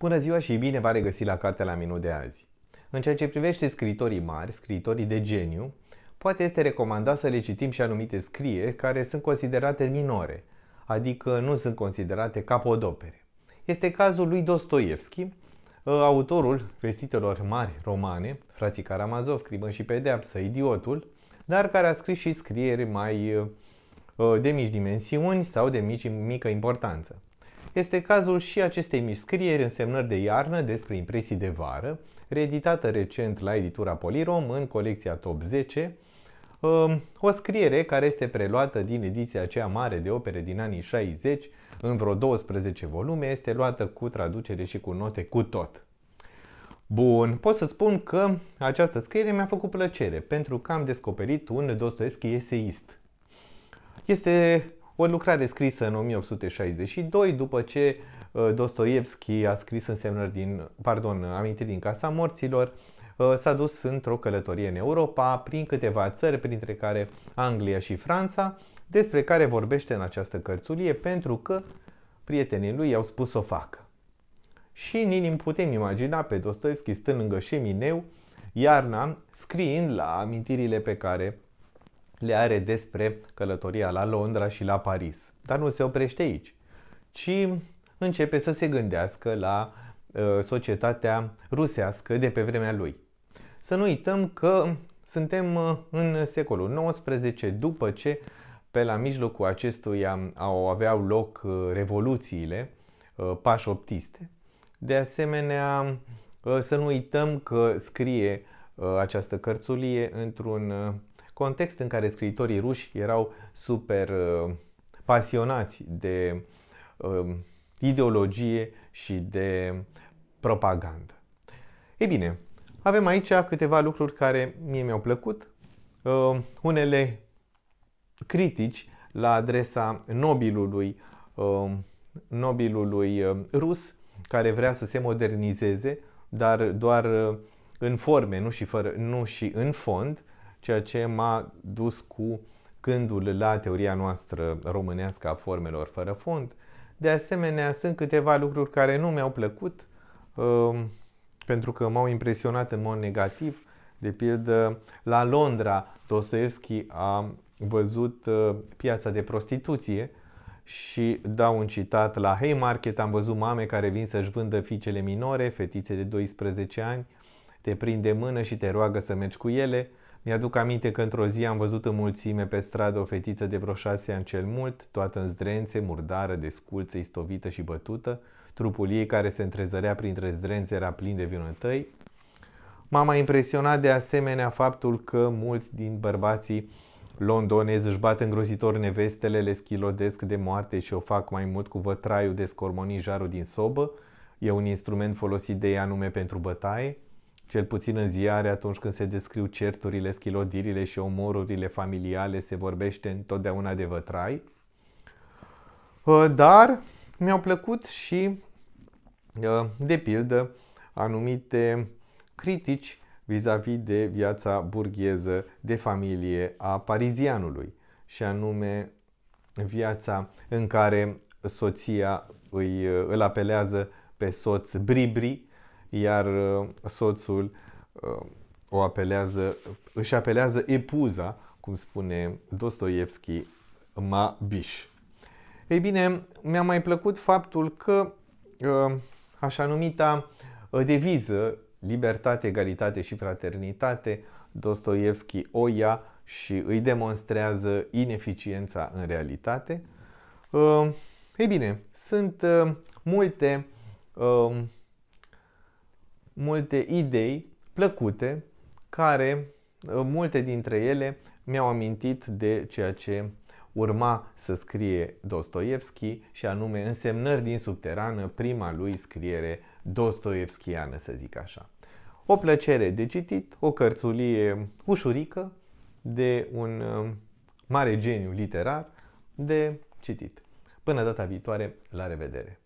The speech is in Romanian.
Bună ziua și bine v-a regăsit la Cartea la Minut de azi. În ceea ce privește scritorii mari, scritorii de geniu, poate este recomandat să le citim și anumite scrie care sunt considerate minore, adică nu sunt considerate capodopere. Este cazul lui Dostoevski, ă, autorul vestitelor mari romane, Frații Karamazov, Crimă și Pedeapsă, Idiotul, dar care a scris și scrieri mai ă, de mici dimensiuni sau de mici, mică importanță. Este cazul și acestei mici scrieri însemnări de iarnă despre impresii de vară, reeditată recent la editura Polirom în colecția Top 10, um, o scriere care este preluată din ediția aceea mare de opere din anii 60, în vreo 12 volume, este luată cu traducere și cu note cu tot. Bun, pot să spun că această scriere mi-a făcut plăcere, pentru că am descoperit un Dostoevski eseist. Este o lucrare scrisă în 1862, după ce uh, Dostoevski a scris însemnări din, pardon, amintiri din Casa Morților, uh, s-a dus într-o călătorie în Europa, prin câteva țări, printre care Anglia și Franța, despre care vorbește în această cărțulie, pentru că prietenii lui i-au spus să o facă. Și în inim putem imagina pe Dostoevski stând lângă șemineu, iarna, scriind la amintirile pe care le are despre călătoria la Londra și la Paris. Dar nu se oprește aici, ci începe să se gândească la uh, societatea rusească de pe vremea lui. Să nu uităm că suntem uh, în secolul XIX, după ce pe la mijlocul acestuia au aveau loc uh, revoluțiile uh, pașoptiste. De asemenea, uh, să nu uităm că scrie uh, această cărțulie într-un uh, context în care scriitorii ruși erau super uh, pasionați de uh, ideologie și de propagandă. Ei bine, avem aici câteva lucruri care mie mi-au plăcut, uh, unele critici la adresa nobilului, uh, nobilului uh, rus care vrea să se modernizeze, dar doar uh, în forme, nu și, fără, nu și în fond, ceea ce m-a dus cu gândul la teoria noastră românească a formelor fără fond. De asemenea, sunt câteva lucruri care nu mi-au plăcut, uh, pentru că m-au impresionat în mod negativ. De pildă, la Londra, Dostoevski a văzut uh, piața de prostituție și dau un citat la Haymarket, am văzut mame care vin să-și vândă fiicele minore, fetițe de 12 ani, te prinde mână și te roagă să mergi cu ele. Mi-aduc aminte că într-o zi am văzut în mulțime pe stradă o fetiță de vreo șase ani cel mult, toată în zdrențe, murdară, desculță, istovită și bătută. Trupul ei care se întrezărea printre zdrențe era plin de vinătăi. M-a impresionat de asemenea faptul că mulți din bărbații londonezi își bat îngrozitor nevestele, le schilodesc de moarte și o fac mai mult cu vătraiul de scormoni jarul din sobă. E un instrument folosit de ea nume pentru bătaie cel puțin în ziare, atunci când se descriu certurile, schilodirile și omorurile familiale, se vorbește întotdeauna de vătrai. Uh, dar mi-au plăcut și, uh, de pildă, anumite critici vis-a-vis -vis de viața burgheză de familie a parizianului, și anume viața în care soția îi, uh, îl apelează pe soț bribri, iar uh, soțul uh, o apelează, își apelează epuza, cum spune Dostoevski, ma biș. Ei bine, mi-a mai plăcut faptul că uh, așa numita deviză libertate, egalitate și fraternitate, Dostoevski o ia și îi demonstrează ineficiența în realitate. Ei bine, sunt multe multe idei plăcute care, uh, multe dintre ele, mi-au amintit de ceea ce urma să scrie Dostoevski și anume însemnări din subterană, prima lui scriere dostoevskiană, să zic așa. O plăcere de citit, o cărțulie ușurică de un uh, mare geniu literar de citit. Până data viitoare, la revedere!